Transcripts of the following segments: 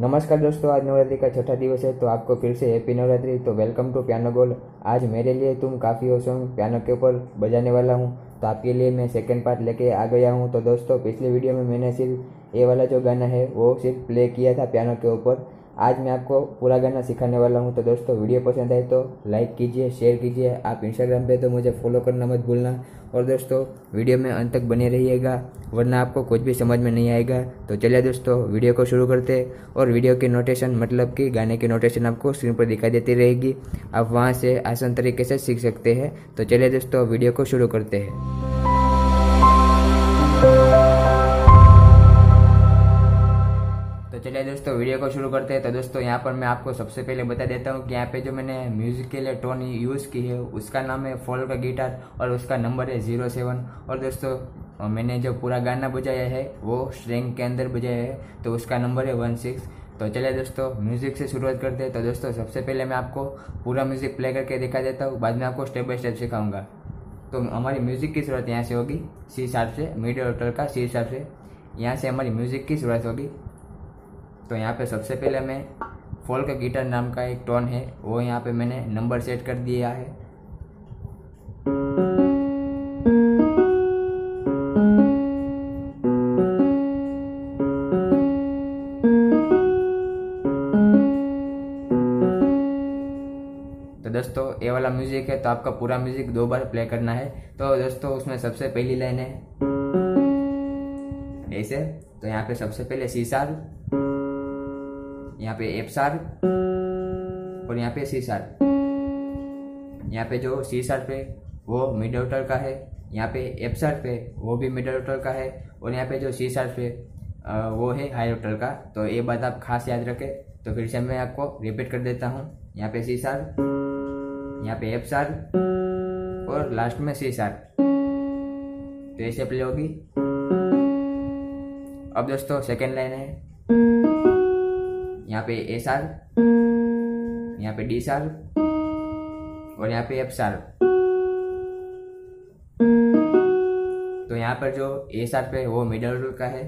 नमस्कार दोस्तों, आज नवरात्रि का छठा दिवस है तो आपको फिर से हैप्पी नवरात्रि। तो वेलकम टू पियानो गोल आज मेरे लिए तुम काफ़ी हो सॉन्ग पियानो के ऊपर बजाने वाला हूँ। तो आपके लिए मैं सेकंड पार्ट लेके आ गया हूँ। तो दोस्तों, पिछले वीडियो में मैंने सिर्फ़ ये वाला जो गाना है, वो सिर्फ़ प्ले किया था पियानो के ऊपर। आज मैं आपको पूरा गाना सिखाने वाला हूँ। तो दोस्तों, वीडियो पसंद आए तो लाइक कीजिए शेयर कीजिए। आप इंस्टाग्राम पे तो मुझे फॉलो करना मत भूलना। और दोस्तों, वीडियो में अंत तक बने रहिएगा, वरना आपको कुछ भी समझ में नहीं आएगा। तो चलिए दोस्तों, वीडियो को शुरू करते और वीडियो की नोटेशन मतलब कि गाने की नोटेशन आपको स्क्रीन पर दिखाई देती रहेगी। आप वहाँ से आसान तरीके से सीख सकते हैं। तो चलिए दोस्तों, वीडियो को शुरू करते हैं। तो चलिए दोस्तों, वीडियो को शुरू करते हैं। तो दोस्तों, यहाँ पर मैं आपको सबसे पहले बता देता हूँ कि यहाँ पे जो मैंने म्यूज़िक के लिए टोन यूज़ की है, उसका नाम है फॉल का गिटार और उसका नंबर है ज़ीरो सेवन और दोस्तों, मैंने जो पूरा गाना बजाया है, वो स्ट्रिंग के अंदर बजाया है तो उसका नंबर है वन सिक्स तो चलिए दोस्तों म्यूज़िक से शुरुआत करते हैं। तो दोस्तों, सबसे पहले मैं आपको पूरा म्यूज़िक प्ले करके दिखा देता हूँ। बाद में आपको स्टेप बाय स्टेप सिखाऊँगा। तो हमारी म्यूज़िक की शुरुआत यहाँ से होगी सी शार्प से मिड ऑर्डर का सी शार्प से। यहाँ से हमारी म्यूज़िक की शुरुआत होगी। तो यहाँ पे सबसे पहले मैं फोल्क गिटार नाम का एक टोन है, वो यहाँ पे मैंने नंबर सेट कर दिया है। तो दोस्तों, ये वाला म्यूज़िक है तो आपका पूरा म्यूज़िक दो बार प्ले करना है। तो दोस्तों, उसमें सबसे पहली लाइन है। ऐसे तो यहाँ पे सबसे पहले सी सार यहाँ पे एफ़ सार और यहाँ पे सी सार यहाँ पे जो सी सार पे वो मिड आउटर का है। यहाँ पे एफ़ सार पे वो भी मिड आउटर का है। और यहाँ पे जो सी सार पे वो है हाई आउटर का। तो ये बात आप खास याद रखें। तो फिर से मैं आपको रिपीट कर देता हूँ। यहाँ पे सी सार यहाँ पे एफ़ सार और लास्ट में सी सार तो ऐसे प्ले होगी अब दोस्तों सेकेंड लाइन है। यहाँ पे ए सार यहाँ पे डी सार और यहाँ पे एफ़ सार तो यहाँ पर जो ए सार पे वो मिडल रूल का है,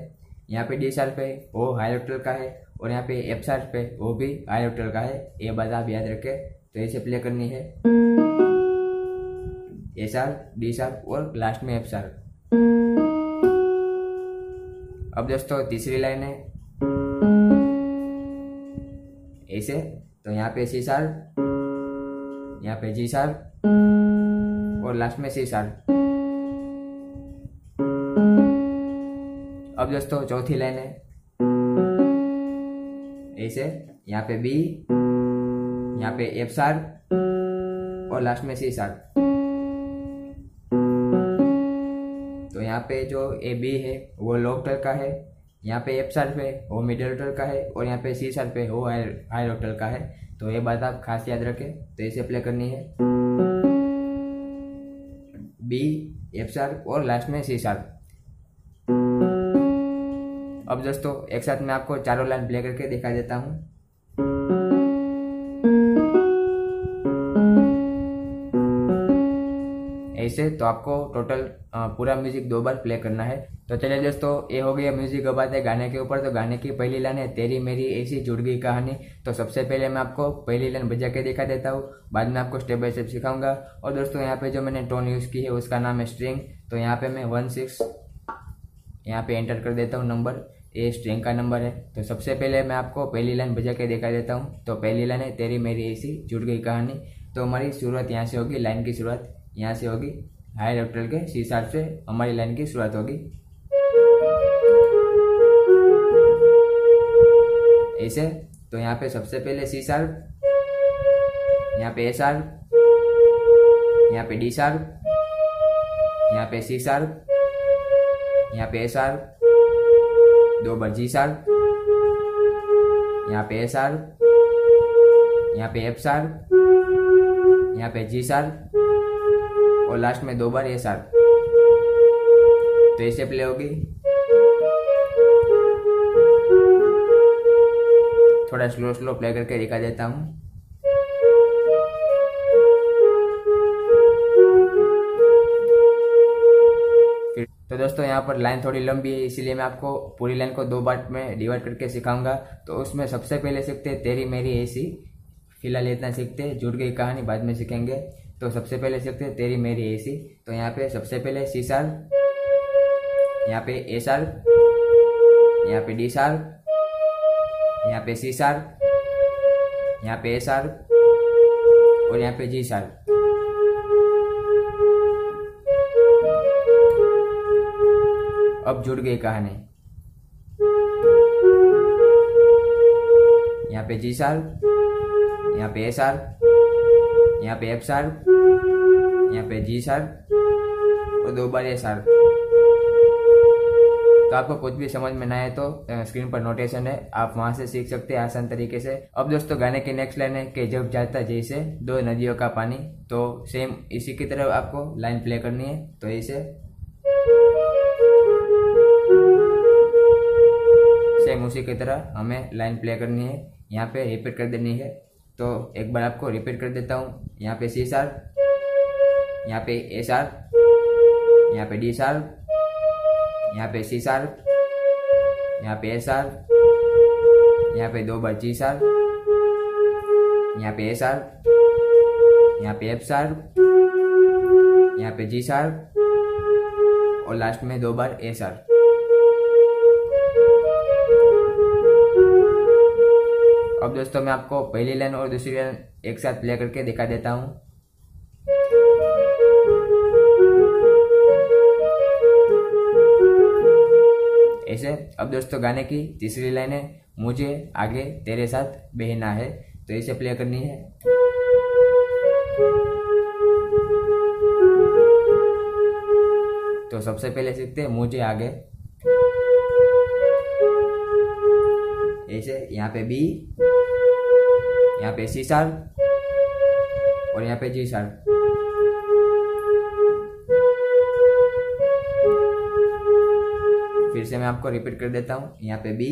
यहाँ पे डी सार पे वो हाई लेवल का है और यहाँ पे एफ़ सार पे वो भी हाई लेवल का है। ये बात आप याद रखें तो ऐसे प्ले करनी है। ए सार डी सार और लास्ट में एफ़ सार अब दोस्तों, तीसरी लाइन है। ऐसे? तो यहाँ पे सी सार यहाँ पे जी सार और लास्ट में सी सार अब दोस्तों, चौथी लाइन है। ऐसे, यहाँ पे बी यहाँ पे एफ़ सार और लास्ट में सी सार तो यहाँ पे जो ए बी है, वो लो ऑक्टल का है। यहाँ पे एफ़ सार है वो मिडिल ऑक्टल का है और यहाँ पे सी सार है वो हाई ऑक्टल का है। तो ये बात आप खास याद रखें तो इसे प्ले करनी है। बी एफ़ सार और लास्ट में सी सार अब दोस्तों, एक साथ मैं आपको चारों लाइन प्ले करके दिखा देता हूँ। ऐसे तो आपको टोटल पूरा म्यूज़िक दो बार प्ले करना है। तो चलिए दोस्तों, ये हो गया म्यूज़िक अब आते गाने के ऊपर। तो गाने की पहली लाइन है, तेरी मेरी ऐसी जुड़ गई कहानी। तो सबसे पहले मैं आपको पहली लाइन बजा के दिखा देता हूँ। बाद में आपको स्टेप बाय स्टेप सिखाऊँगा। और दोस्तों, यहाँ पे जो मैंने टोन यूज़ की है, उसका नाम है स्ट्रिंग तो यहाँ पे मैं वन सिक्स यहाँ पे एंटर कर देता हूँ नंबर ये स्ट्रिंग का नंबर है। तो सबसे पहले मैं आपको पहली लाइन बजा के दिखा देता हूँ। तो पहली लाइन है, तेरी मेरी ऐसी जुड़ गई कहानी। तो हमारी शुरुआत यहाँ से होगी, लाइन की शुरुआत। यहाँ से होगी हाई लेफ्टल के सी शार्प से हमारी लाइन की शुरुआत होगी। ऐसे तो यहाँ पे सबसे पहले सी शार्प यहाँ पे ए शार्प यहाँ पे डी शार्प यहाँ पे सी शार्प यहाँ पे ए शार्प दो बार जी शार्प यहाँ पे ए शार्प यहाँ पे एफ़ शार्प यहाँ पे जी शार्प और लास्ट में दो बार ए शार्प तो ऐसे प्ले होगी थोड़ा स्लो स्लो प्ले करके दिखा देता हूँ। तो दोस्तों, यहाँ पर लाइन थोड़ी लंबी है, इसीलिए मैं आपको पूरी लाइन को दो पार्ट में डिवाइड करके सिखाऊँगा। तो उसमें सबसे पहले सीखते हैं तेरी मेरी ऐसी। फ़िलहाल इतना सीखते हैं, जुड़ गई कहानी बाद में सीखेंगे। तो सबसे पहले सीखते हैं, तेरी मेरी ऐसी तो यहाँ पे सबसे पहले सी सार यहाँ पे ए सार यहाँ पे डी सार यहाँ पे सी सार यहाँ पे ए सार और यहाँ पे जी सार अब जुड़ गई कहानी। यहाँ पे जी सार यहाँ पे ए सार यहाँ पे एफ़ सार यहाँ पे जी सार और दो बार ये सार तो आपको कुछ भी समझ में ना आए तो स्क्रीन पर नोटेशन है आप वहाँ से सीख सकते हैं आसान तरीके से अब दोस्तों गाने की नेक्स्ट लाइन है कि जब जाता जैसे दो नदियों का पानी तो सेम इसी की तरह आपको लाइन प्ले करनी है तो इसे सेम उसी की तरह हमें लाइन प्ले करनी है यहाँ पे रिपीट कर देनी है तो एक बार आपको रिपीट कर देता हूँ यहाँ पे सी सार यहाँ पे ए सार यहाँ पे डी सार यहाँ पे सी सार यहाँ पे ए सार यहाँ पे दो बार जी सार यहाँ पे ए सार यहाँ पे एफ़ सार यहाँ पे जी सार और लास्ट में दो बार ए सार अब दोस्तों, मैं आपको पहली लाइन और दूसरी लाइन एक साथ प्ले करके दिखा देता हूँ। ऐसे। अब दोस्तों, गाने की तीसरी लाइन है मुझे आगे तेरे साथ बहना है तो इसे प्ले करनी है। तो सबसे पहले सीखते हैं, मुझे आगे। ऐसे, यहाँ पे बी यहाँ पे सी सार और यहाँ पे जी सार फिर से मैं आपको रिपीट कर देता हूँ। यहाँ पे बी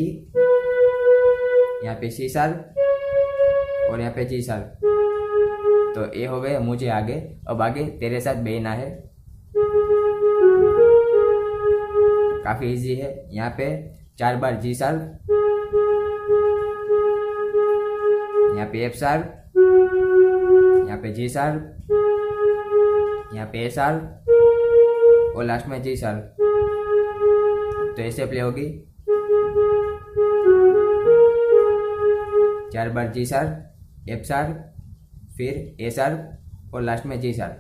यहाँ पे सी सार और यहाँ पे जी सार तो ये हो गए मुझे आगे। अब आगे तेरे साथ बहना है। काफ़ी इजी है। यहाँ पे चार बार जी सार यहाँ पे एफ़ सार यहाँ पे जी सार यहाँ पे ए सार और लास्ट में जी सार तो ऐसे प्ले होगी। चार बार जी सार एफ़ सार फिर ए सार और लास्ट में जी सार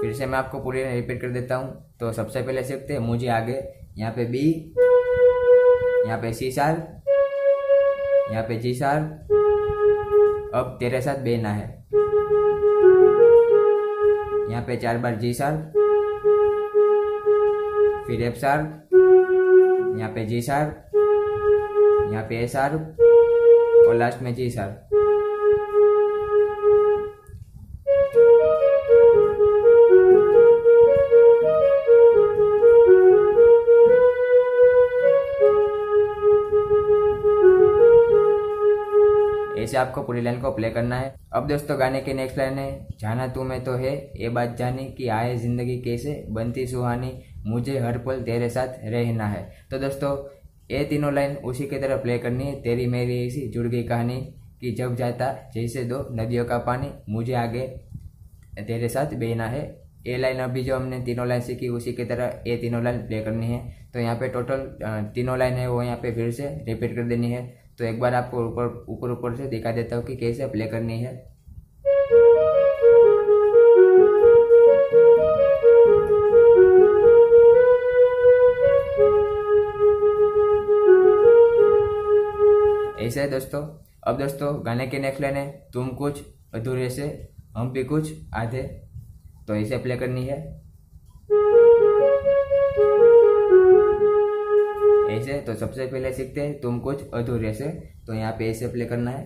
फिर से मैं आपको पूरी रिपीट कर देता हूँ। तो सबसे पहले सीखते हैं, मुझे आगे, यहाँ पे बी यहाँ पे सी सार यहाँ पे जी सार अब तेरे साथ बेना है। यहाँ पे चार बार जी सार फिर एफ़ सार यहाँ पे जी सार यहाँ पे ए सार और लास्ट में जी सार ऐसे आपको पूरी लाइन को प्ले करना है। अब दोस्तों, गाने की नेक्स्ट लाइन है, जाना तू मैं तो है, ये बात जानी कि आए ज़िंदगी कैसे, बनती सुहानी मुझे हर पल तेरे साथ रहना है। तो दोस्तों, ये तीनों लाइन उसी की तरह प्ले करनी है तेरी मेरी ऐसी जुड़ गई कहानी कि जब जाता जैसे दो नदियों का पानी, मुझे आगे तेरे साथ बहना है। ये लाइन अभी जो हमने तीनों लाइन सीखी, उसी की तरह ये तीनों लाइन प्ले करनी है। तो यहाँ पे टोटल तीनों लाइन है, वो यहाँ पे फिर से रिपीट कर देनी है। तो एक बार आपको ऊपर ऊपर ऊपर से दिखा देता हूँ कि कैसे प्ले करनी है। ऐसे है दोस्तों। अब दोस्तों, गाने के नेक्स्ट लाइन है, तुम कुछ, अधूरे से, हम भी कुछ, आधे। तो ऐसे प्ले करनी है। ऐसे तो सबसे पहले सीखते हैं, तुम कुछ, अधूरे से। तो यहाँ पे ऐसे प्ले करना है।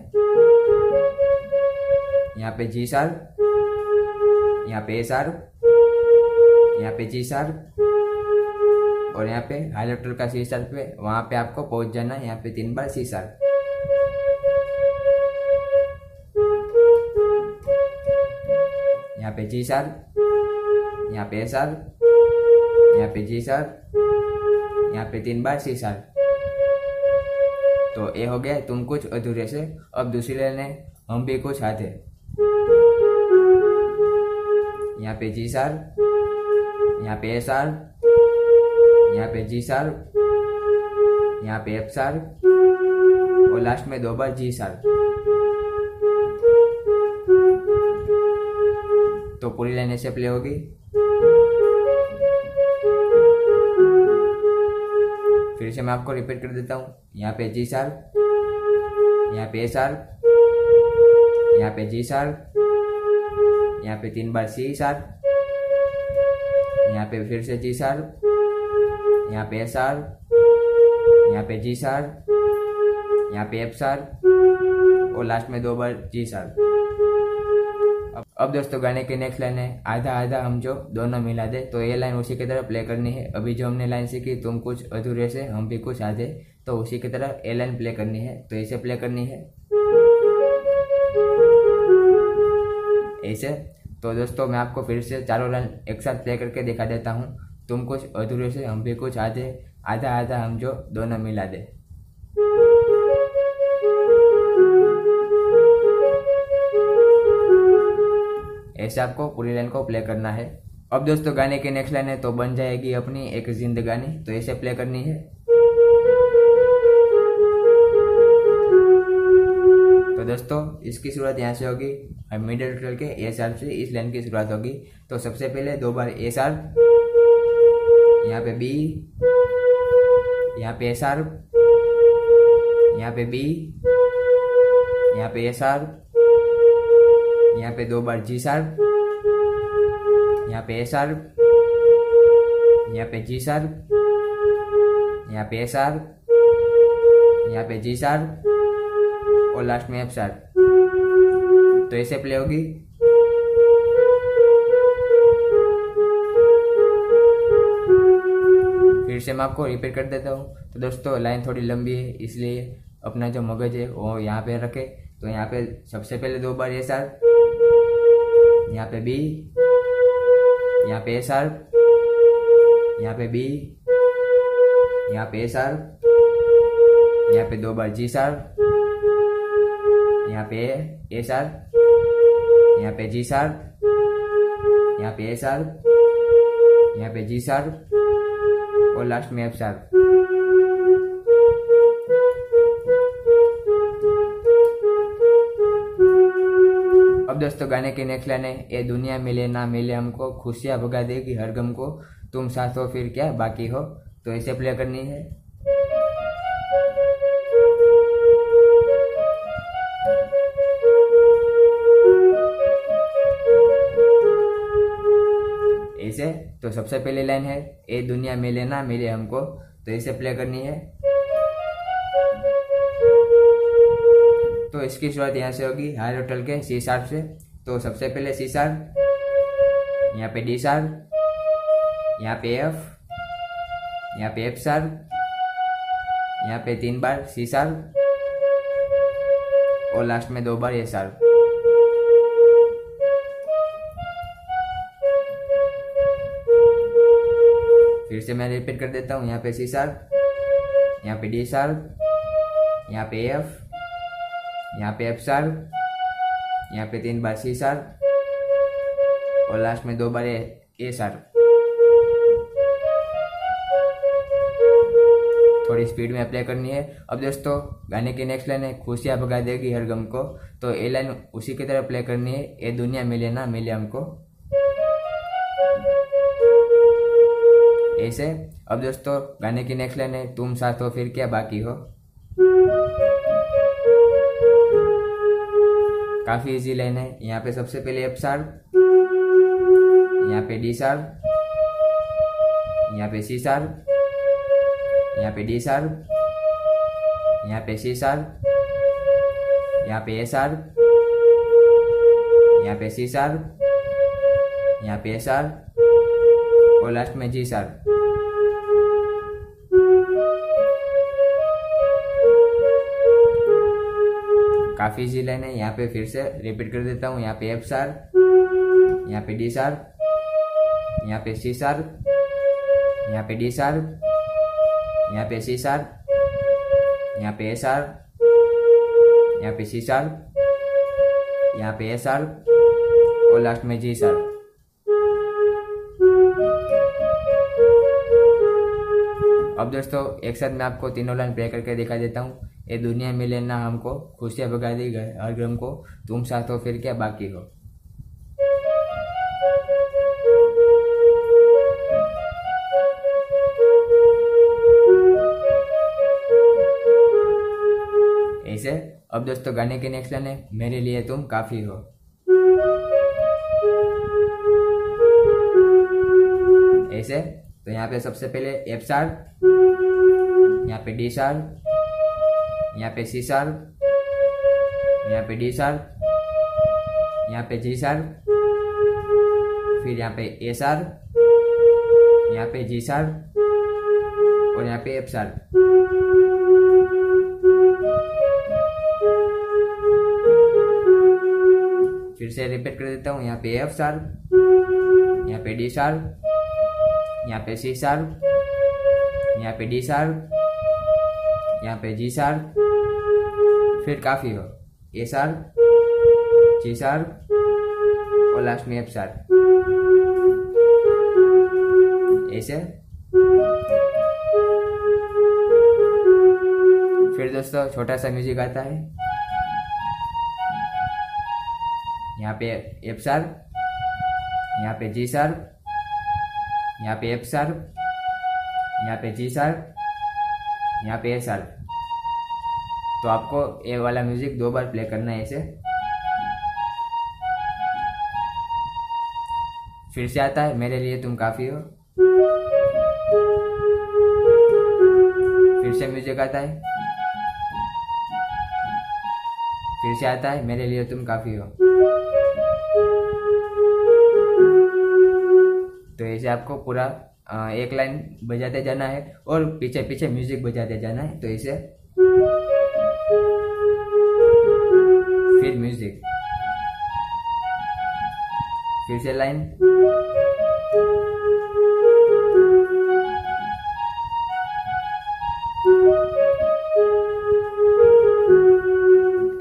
यहाँ पे जी सार यहाँ पे ए सार यहाँ पे जी सार और यहाँ पे हाईलाइटर का सी सार पे, वहाँ पे आपको पहुँच जाना है, यहाँ पे तीन बार सी सार यहाँ पे जी सार, यहाँ पे एस आर यहाँ पे जी सार, यहाँ पे तीन बार सी सार। तो ये हो गया तुम कुछ अधूरे से, अब दूसरी लाइन है हम भी कुछ आधे। यहाँ पे जी सार, यहाँ पे एस आर यहाँ पे जी सार, यहाँ पे एफ़ सार, और लास्ट में दो बार जी सार। तो पूरी लाइन ऐसे प्ले होगी। फिर से मैं आपको रिपीट कर देता हूँ। यहाँ पे जी सार यहाँ पे आर यहाँ पे जी सार यहाँ पे तीन बार सी सार यहाँ पे फिर से जी सार यहाँ पे एस यहाँ पे जी सार यहाँ पे एफ़ सार और लास्ट में दो बार जी सार अब, दोस्तों गाने की नेक्स्ट लाइन है। आधा आधा हम जो दोनों मिला दे। तो ये लाइन उसी की तरह प्ले करनी है। अभी जो हमने लाइन सीखी तुम कुछ अधूरे से हम भी कुछ आधे। तो उसी की तरह ये लाइन प्ले करनी है। तो इसे प्ले करनी है। ऐसे तो दोस्तों मैं आपको फिर से चारों लाइन एक साथ प्ले करके दिखा देता हूँ। तुम कुछ अधूरे से हम भी कुछ आधे। आधा आधा हम जो दोनों मिला दे। ऐसे आपको पूरी लाइन को प्ले करना है। अब दोस्तों, गाने की नेक्स्ट लाइन है तो बन जाएगी अपनी एक जिंद जिंदगानी तो ऐसे प्ले करनी है। तो दोस्तों, इसकी शुरुआत यहाँ से होगी मिडिल ट्रेल के एस आर से इस लाइन की शुरुआत होगी। तो सबसे पहले दो बार एस आर यहाँ पे बी यहाँ पे एस आर यहाँ पे बी यहाँ पे एस आर यहाँ पे दो बार जी सार। यहाँ पे एस आर यहाँ पे जी सार। यहाँ पे एस आर यहाँ पे जी सार। और लास्ट में एफ़ सार। तो ऐसे प्ले होगी। फिर से मैं आपको रिपीट कर देता हूँ। तो दोस्तों लाइन थोड़ी लंबी है, इसलिए अपना जो मगज है, वो यहाँ पे रखे। तो यहाँ पे सबसे पहले दो बार एस आर यहाँ पे बी यहाँ पे एस आर यहाँ पे बी यहाँ पे एस आर यहाँ पे दो बार जी सार यहाँ पे ए आर यहाँ पे जी सार यहाँ पे ए आर यहाँ पे जी सार और लास्ट में एफ़ सार दोस्तों गाने की नेक्स्ट लाइन है ये दुनिया मिले, ना मिले हमको, खुशियाँ भगा देगी हर गम को। तुम साथ हो, फिर क्या बाकी हो? तो ऐसे प्ले करनी है। ऐसे तो सबसे पहली लाइन है ये दुनिया मिले, ना मिले हमको। तो ऐसे प्ले करनी है। तो इसकी शुरुआत यहाँ से होगी। हाई होटल के सी शार्प से। तो सबसे पहले सी शार्प, यहाँ पे डी शार्प, यहाँ पे एफ़, यहाँ पे एफ़ शार्प, यहाँ पे तीन बार सी शार्प, और लास्ट में दो बार ए शार्प। फिर से मैं रिपीट कर देता हूँ, यहाँ पे सी शार्प, यहाँ पे डी शार्प, यहाँ पे एफ़ यहाँ पे एफ़ शार्प यहाँ पे तीन बार सी शार्प और लास्ट में दो बार ए शार्प थोड़ी स्पीड में अप्लाई करनी है। अब दोस्तों, गाने की नेक्स्ट लाइन है, खुशियाँ भगा देगी हर गम को। तो ए लाइन उसी की तरह प्ले करनी है। ये दुनिया मिले ना मिले हमको। ऐसे अब दोस्तों, गाने की नेक्स्ट लाइन है, तुम साथ हो फिर क्या बाकी हो? काफ़ी इजी लाइन है। यहाँ पे सबसे पहले एफ़ शार्प यहाँ पे डी शार्प यहाँ पे सी शार्प यहाँ पे डी शार्प यहाँ पे सी शार्प यहाँ पे ए शार्प यहाँ पे सी शार्प यहाँ पे ए शार्प और लास्ट में जी शार्प काफ़ी इजी लाइन है। यहाँ पे फिर से रिपीट कर देता हूँ। यहाँ पे एफ़ शार्प यहाँ पे डी शार्प यहाँ पे सी शार्प यहाँ पे डी शार्प यहाँ पे सी शार्प यहाँ पे ए शार्प यहाँ पे सी शार्प यहाँ पे ए शार्प और लास्ट में जी शार्प अब दोस्तों, एक साथ मैं आपको तीनों लाइन प्ले करके दिखा देता हूँ। ये दुनिया में लेना हमको, खुशियाँ भगा दी हर गम को तुम साथ हो, फिर क्या बाकी हो? ऐसे, अब दोस्तों गाने के नेक्स्ट लाइन है मेरे लिए तुम काफ़ी हो। ऐसे तो यहाँ पे सबसे पहले एफ़ शार्प यहाँ पे डी शार्प यहाँ पे सी शार्प यहाँ पे डी शार्प यहाँ पे जी शार्प फिर यहाँ पे ए शार्प यहाँ पे जी शार्प और यहाँ पे एफ़ शार्प फिर से रिपीट कर देता हूँ यहाँ पे एफ़ शार्प यहाँ पे डी शार्प यहाँ पे सी शार्प यहाँ पे डी शार्प यहाँ पे जी शार्प फिर काफ़ी हो। ए शार्प जी शार्प और लास्ट में एफ़ शार्प ऐसे फिर दोस्तों, छोटा सा म्यूज़िक आता है। यहाँ पे एफ़ शार्प यहाँ पे जी शार्प यहाँ पे एफ़ शार्प यहाँ पे जी शार्प यहाँ पे ए शार्प तो आपको ए वाला म्यूज़िक दो बार प्ले करना है इसे। फिर से आता है, मेरे लिए तुम काफ़ी हो। फिर से म्यूज़िक आता है। फिर से आता है, मेरे लिए तुम काफ़ी हो। तो ऐसे आपको पूरा एक लाइन बजाते जाना है और पीछे पीछे म्यूज़िक बजाते जाना है। तो ऐसे फिर म्यूज़िक फिर से लाइन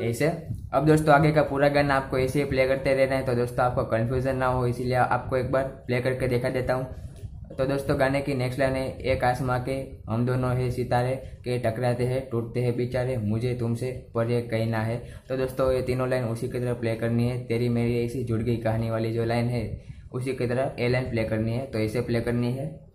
ऐसे? अब दोस्तों, आगे का पूरा गाना आपको ऐसे ही प्ले करते रहना है तो दोस्तों, आपको कंफ्यूजन ना हो, इसीलिए आपको एक बार प्ले करके देखा देता हूँ। तो दोस्तों, गाने की नेक्स्ट लाइन है एक आसमां के, हम दोनों है सितारे के, टकराते हैं, टूटते हैं बेचारे, मुझे तुमसे पर ये कहना है। तो दोस्तों, ये तीनों लाइन उसी की तरह प्ले करनी है। तेरी मेरी ऐसी जुड़ गई कहानी वाली जो लाइन है, उसी की तरह ए लाइन प्ले करनी है। तो ऐसे प्ले करनी है।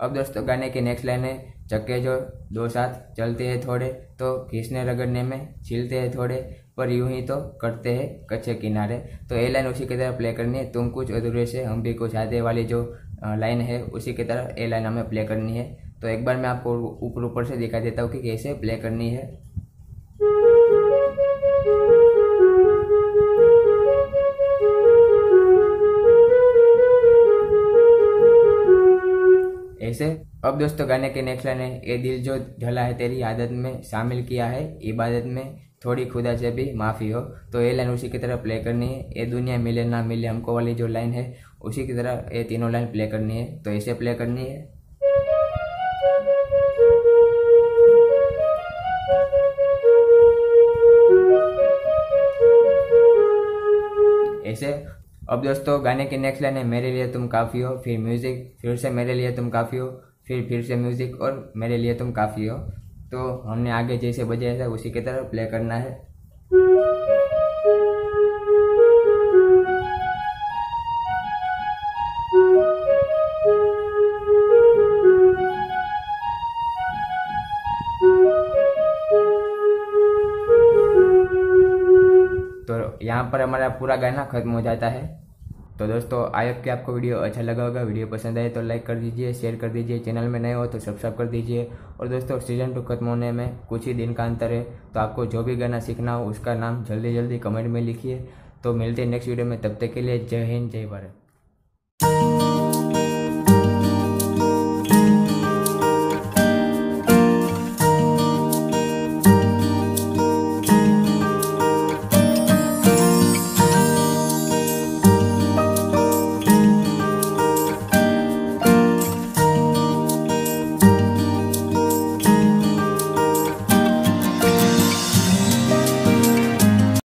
अब दोस्तों, गाने की नेक्स्ट लाइन है चक्के जो दो साथ चलते हैं थोड़े तो खींचने रगड़ने में छिलते हैं थोड़े, पर यूँ ही तो कटते हैं कच्चे किनारे। तो ये लाइन उसी की तरह प्ले करनी है। तुम कुछ अधूरे से, हम भी कुछ आधे वाली जो लाइन है, उसी की तरह ए लाइन हमें प्ले करनी है। तो एक बार मैं आपको ऊपर ऊपर से दिखा देता हूँ कि कैसे प्ले करनी है। ऐसे, अब दोस्तों गाने के नेक्स्ट लाइन है, ये दिल जो ढला है तेरी आदत में शामिल किया है, इबादत में थोड़ी खुदा से भी माफ़ी हो। तो ये लाइन उसी की तरह प्ले करनी है। ये दुनिया मिले ना मिले, हमको वाली जो लाइन है, उसी की तरह ये तीनों लाइन प्ले करनी है। तो ऐसे प्ले करनी है। ऐसे अब दोस्तों, गाने की नेक्स्ट लाइन है, मेरे लिए तुम काफ़ी हो, फिर म्यूज़िक फिर से मेरे लिए तुम काफ़ी हो, फिर फिर से म्यूज़िक और मेरे लिए तुम काफ़ी हो। तो हमने आगे जैसे बजाया था उसी की तरह प्ले करना है। यहाँ पर हमारा पूरा गाना खत्म हो जाता है। तो दोस्तों, आई होप कि आपको वीडियो अच्छा लगा होगा। वीडियो पसंद आए तो लाइक कर दीजिए, शेयर कर दीजिए। चैनल में नए हो तो सब्सक्राइब कर दीजिए। और दोस्तों, सीज़न टू खत्म होने में कुछ ही दिन का अंतर है। तो आपको जो भी गाना सीखना हो, उसका नाम जल्दी जल्दी कमेंट में लिखिए। तो मिलते हैं नेक्स्ट वीडियो में। तब तक के लिए जय हिंद, जय भारत।